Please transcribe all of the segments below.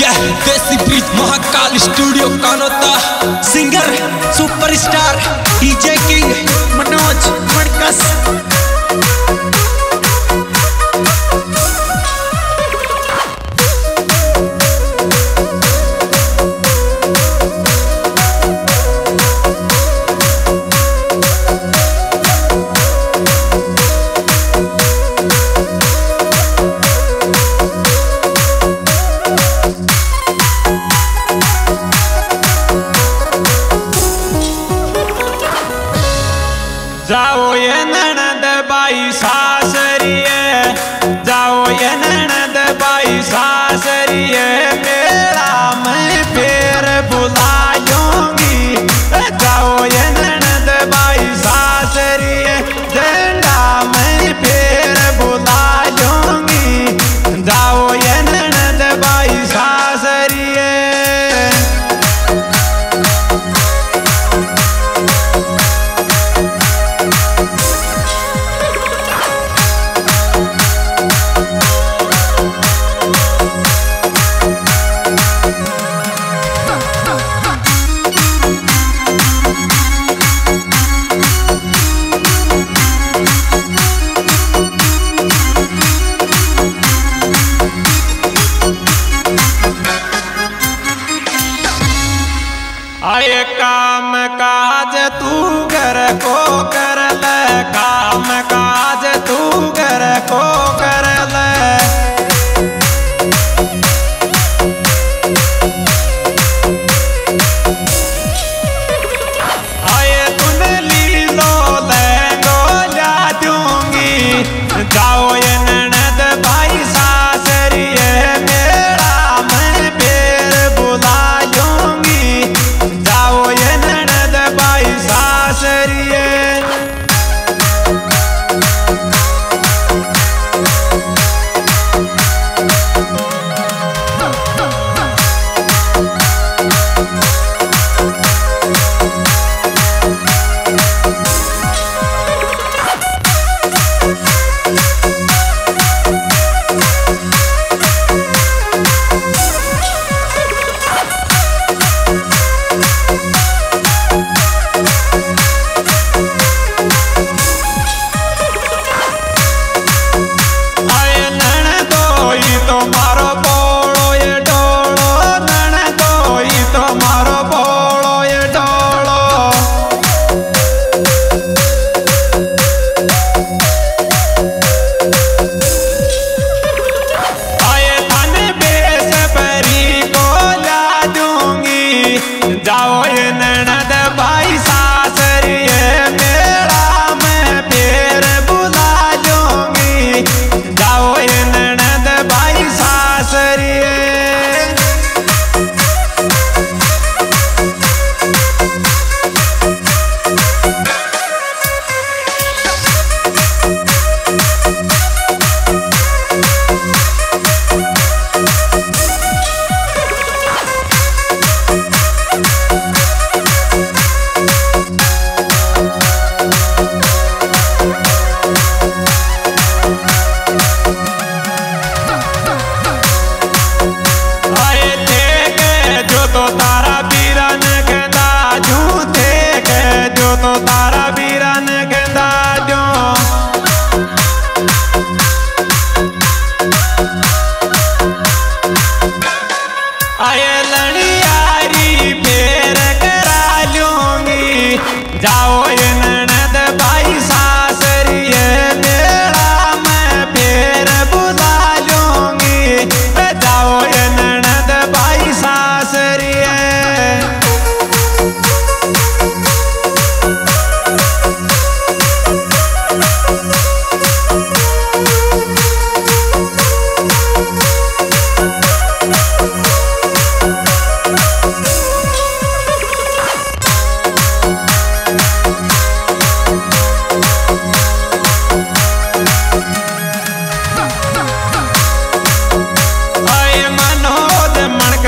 यह देसी बीज Mahakal studio Kanota singer superstar DJ king Manoj मणकस बाई सासरिये जाओ ये ननद बाई रिसर tu, cara. पीरन कहता झूठे के जो तो तार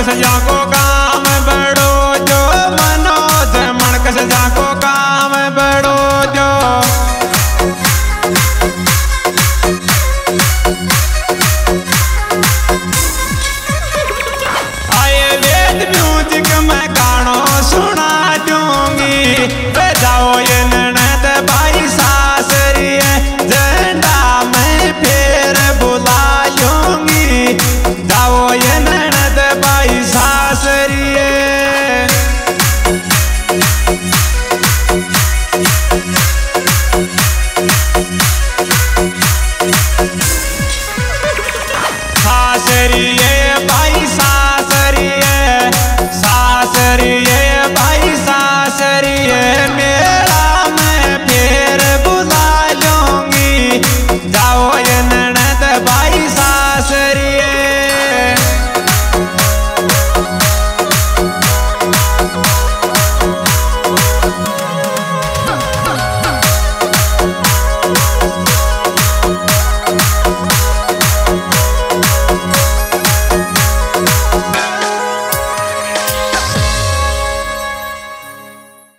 Santiago Gans.